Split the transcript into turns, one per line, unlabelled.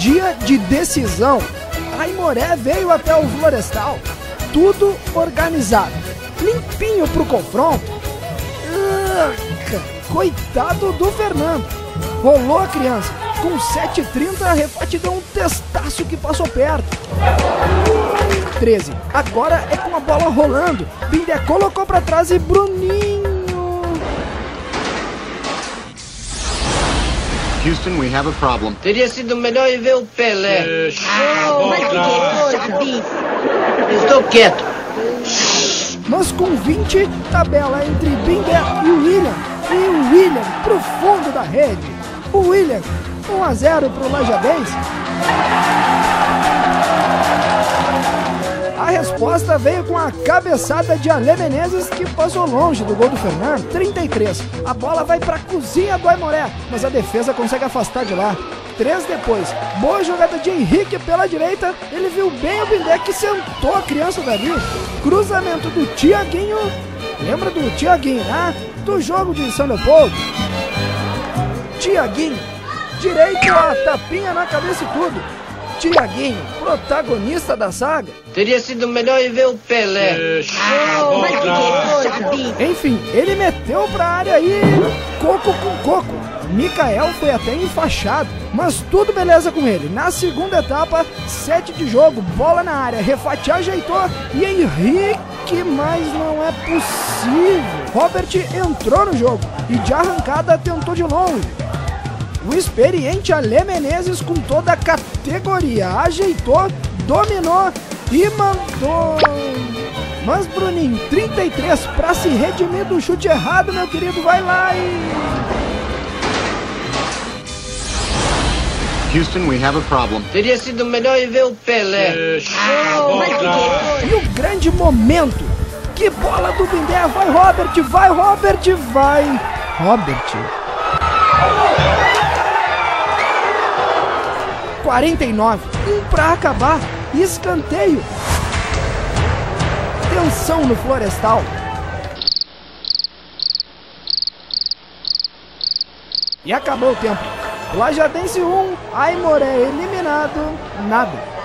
dia de decisão, Aimoré veio até o Florestal, tudo organizado, limpinho pro confronto. Coitado do Fernando, rolou a criança, com 7,30 a Refate deu um testaço que passou perto. 13, agora é com a bola rolando, Bindé colocou pra trás e Bruninho
Houston, we have a problem.
Teria sido melhor ir ver o Pelé.
Oh, mas que bicho.
Estou quieto.
mas com 20, tabela entre Binder e o William. E o William pro fundo da rede. O William, 1 a 0 pro Lajadense. A resposta veio com a cabeçada de Ale Menezes que passou longe do gol do Fernando. 33. A bola vai pra cozinha do Aimoré, mas a defesa consegue afastar de lá. 3 depois. Boa jogada de Henrique pela direita. Ele viu bem o Bindé que sentou a criança dali. Cruzamento do Tiaguinho. Lembra do Tiaguinho, né? Do jogo de São Leopoldo. Tiaguinho. Direito a tapinha na cabeça e tudo. Tiaguinho, protagonista da saga.
Teria sido melhor ir ver o Pelé.
Oh, coisa, bicho.
Enfim, ele meteu pra área e. Coco com coco. Mikael foi até enfaixado, mas tudo beleza com ele. Na segunda etapa, 7 de jogo, bola na área, Refati ajeitou e Henrique, mas não é possível. Robert entrou no jogo e de arrancada tentou de longe. O experiente Ale Menezes, com toda a categoria, ajeitou, dominou e mandou. Mas Bruninho, 33 para se redimir do chute errado, meu querido, vai lá e.
Houston, we have a problem.
Teria sido melhor ir ver o Pelé.
Oh, coisa.
E o grande momento. Que bola do Bindé, vai Robert, vai Robert, vai Robert. 49, um pra acabar, escanteio. Tensão no Florestal. E acabou o tempo. Lajadense 1, Aimoré eliminado, nada.